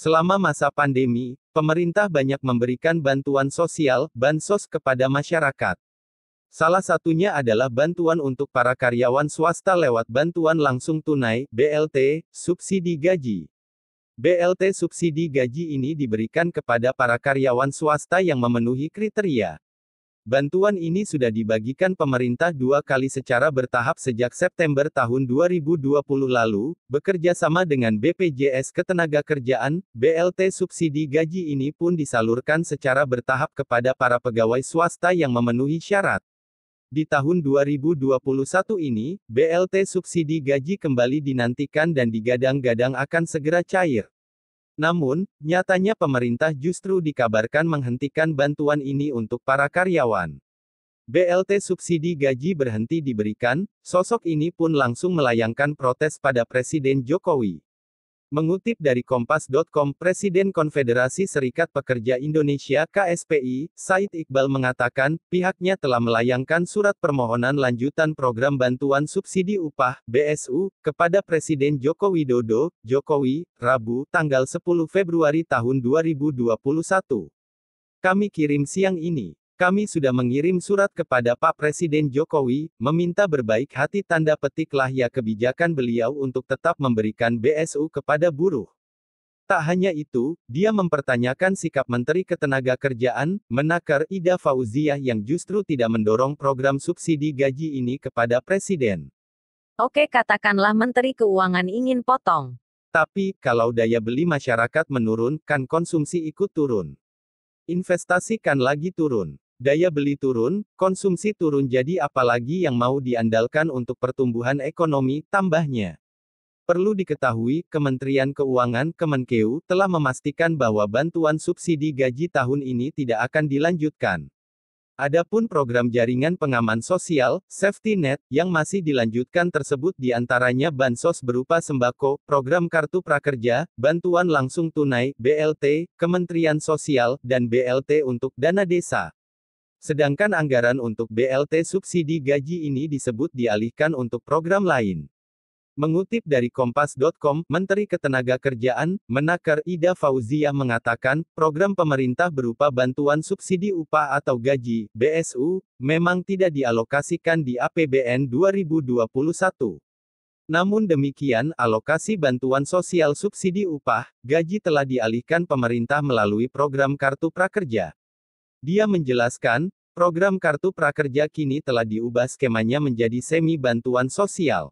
Selama masa pandemi, pemerintah banyak memberikan bantuan sosial, bansos kepada masyarakat. Salah satunya adalah bantuan untuk para karyawan swasta lewat bantuan langsung tunai, BLT, subsidi gaji. BLT subsidi gaji ini diberikan kepada para karyawan swasta yang memenuhi kriteria. Bantuan ini sudah dibagikan pemerintah dua kali secara bertahap sejak September tahun 2020 lalu, bekerja sama dengan BPJS Ketenagakerjaan, BLT subsidi gaji ini pun disalurkan secara bertahap kepada para pegawai swasta yang memenuhi syarat. Di tahun 2021 ini, BLT subsidi gaji kembali dinantikan dan digadang-gadang akan segera cair. Namun, nyatanya pemerintah justru dikabarkan menghentikan bantuan ini untuk para karyawan. BLT subsidi gaji berhenti diberikan, sosok ini pun langsung melayangkan protes pada Presiden Jokowi. Mengutip dari Kompas.com, Presiden Konfederasi Serikat Pekerja Indonesia KSPI, Said Iqbal mengatakan, pihaknya telah melayangkan surat permohonan lanjutan program bantuan subsidi upah, BSU, kepada Presiden Joko Widodo, Jokowi, Rabu, tanggal 10 Februari tahun 2021. Kami kirim siang ini. Kami sudah mengirim surat kepada Pak Presiden Jokowi, meminta berbaik hati tanda petik lahya kebijakan beliau untuk tetap memberikan BSU kepada buruh. Tak hanya itu, dia mempertanyakan sikap Menteri Ketenagakerjaan, Menaker Ida Fauziah yang justru tidak mendorong program subsidi gaji ini kepada Presiden. Oke katakanlah Menteri Keuangan ingin potong. Tapi, kalau daya beli masyarakat menurun, kan konsumsi ikut turun. Investasi kan lagi turun. Daya beli turun, konsumsi turun jadi apalagi yang mau diandalkan untuk pertumbuhan ekonomi, tambahnya. Perlu diketahui, Kementerian Keuangan Kemenkeu telah memastikan bahwa bantuan subsidi gaji tahun ini tidak akan dilanjutkan. Adapun program jaringan pengaman sosial, safety net, yang masih dilanjutkan tersebut di antaranya bansos berupa sembako, program kartu prakerja, bantuan langsung tunai, BLT, Kementerian Sosial, dan BLT untuk dana desa. Sedangkan anggaran untuk BLT subsidi gaji ini disebut dialihkan untuk program lain. Mengutip dari Kompas.com, Menteri Ketenagakerjaan, Menaker Ida Fauziah mengatakan, program pemerintah berupa bantuan subsidi upah atau gaji, BSU, memang tidak dialokasikan di APBN 2021. Namun demikian, alokasi bantuan sosial subsidi upah, gaji telah dialihkan pemerintah melalui program Kartu Prakerja. Dia menjelaskan, program Kartu Prakerja kini telah diubah skemanya menjadi semi bantuan sosial.